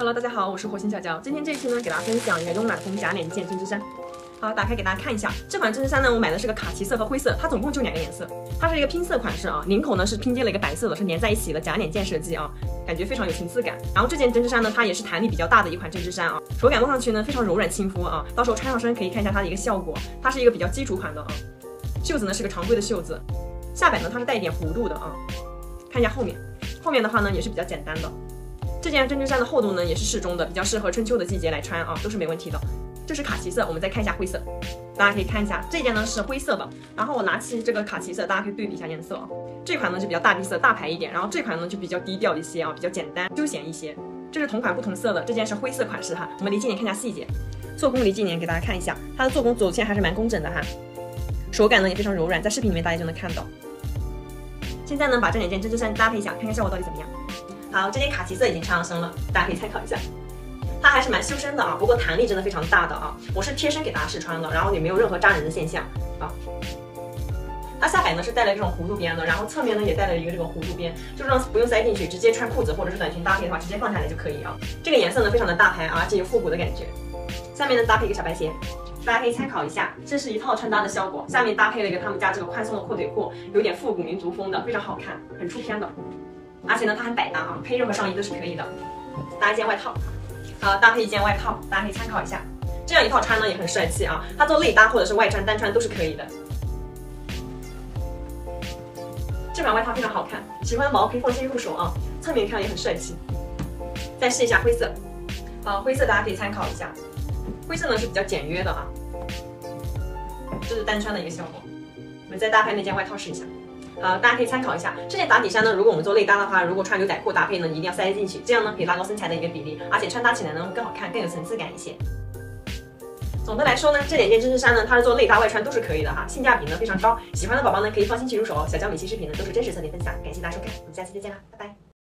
Hello，大家好，我是火星小娇。今天这一期呢，给大家分享一个慵懒风假脸件针织衫。好，打开给大家看一下，这款针织衫呢，我买的是个卡其色和灰色，它总共就两个颜色。它是一个拼色款式啊，领口呢是拼接了一个白色的，是连在一起的假脸件设计啊，感觉非常有层次感。然后这件针织衫呢，它也是弹力比较大的一款针织衫啊，手感摸上去呢非常柔软亲肤啊，到时候穿上身可以看一下它的一个效果。它是一个比较基础款的啊，袖子呢是个常规的袖子，下摆呢它是带一点弧度的啊，看一下后面，后面的话呢也是比较简单的。这件针织衫的厚度呢也是适中的，比较适合春秋的季节来穿啊，都是没问题的。这是卡其色，我们再看一下灰色，大家可以看一下，这件呢是灰色的。然后我拿起这个卡其色，大家可以对比一下颜色啊。这款呢就比较大地色，大牌一点，然后这款呢就比较低调一些啊，比较简单休闲一些。这是同款不同色的，这件是灰色款式哈。我们离近点看一下细节，做工离近点给大家看一下，它的做工走线还是蛮工整的哈，手感呢也非常柔软，在视频里面大家就能看到。现在呢把这两件针织衫搭配一下，看看效果到底怎么样。好，这件卡其色已经穿上身了，大家可以参考一下。它还是蛮修身的啊，不过弹力真的非常大的啊。我是贴身给大家试穿的，然后也没有任何扎人的现象啊。它下摆呢是带了这种弧度边的，然后侧面呢也带了一个这个弧度边，就让不用塞进去，直接穿裤子或者是短裙搭配的话，直接放下来就可以啊。这个颜色呢非常的大牌，而且有复古的感觉。下面呢搭配一个小白鞋，大家可以参考一下，这是一套穿搭的效果。下面搭配了一个他们家这个宽松的阔腿裤，有点复古民族风的，非常好看，很出片的。而且呢，它很百搭啊，配任何上衣都是可以的。搭一件外套，啊，搭配一件外套，大家可以参考一下。这样一套穿呢也很帅气啊，它做内搭或者是外穿单穿都是可以的。这款外套非常好看，喜欢的毛可以放心入手啊。侧面看也很帅气。再试一下灰色，啊，灰色大家可以参考一下。灰色呢是比较简约的啊，这是单穿的一个效果。我们再搭配那件外套试一下。呃，大家可以参考一下这件打底衫呢。如果我们做内搭的话，如果穿牛仔裤搭配呢，你一定要塞进去，这样呢可以拉高身材的一个比例，而且穿搭起来呢会更好看，更有层次感一些。总的来说呢，这两件针织衫呢，它是做内搭外穿都是可以的哈，性价比呢非常高。喜欢的宝宝呢可以放心去入手哦。小江每期视频呢都是真实测评分享，感谢大家收看，我们下期再见啦，拜拜。